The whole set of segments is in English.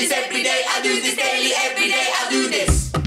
this every day. I do this daily, every day. I do this.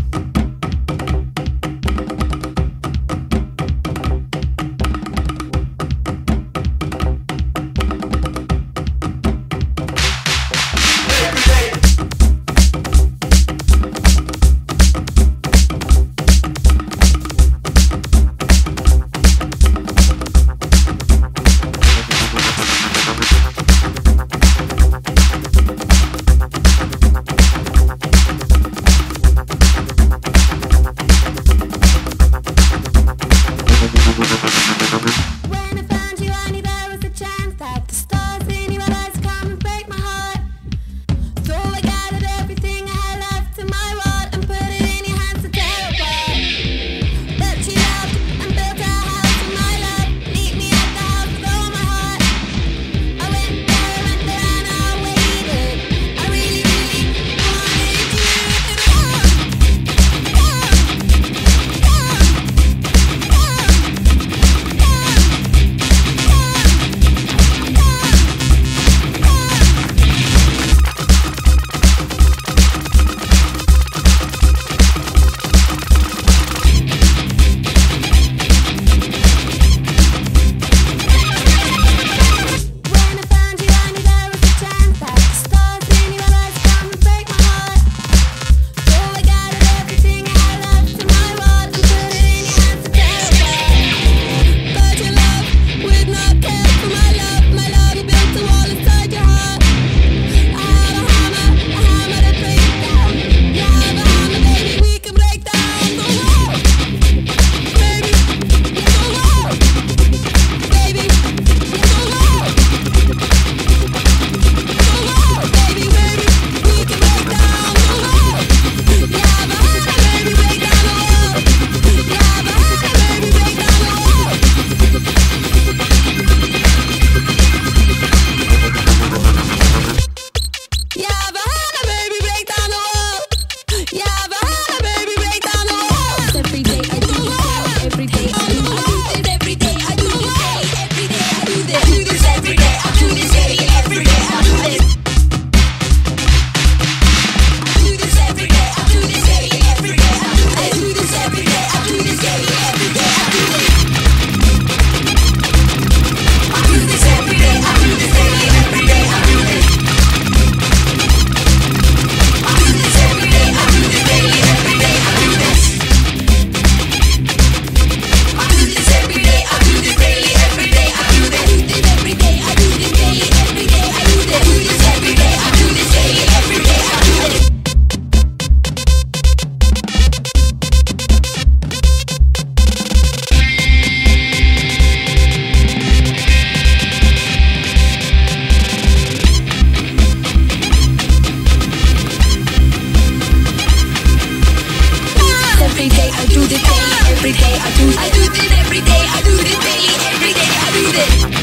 day, I do this daily, every day I do this. I do this every day, I do this daily, every day I do this.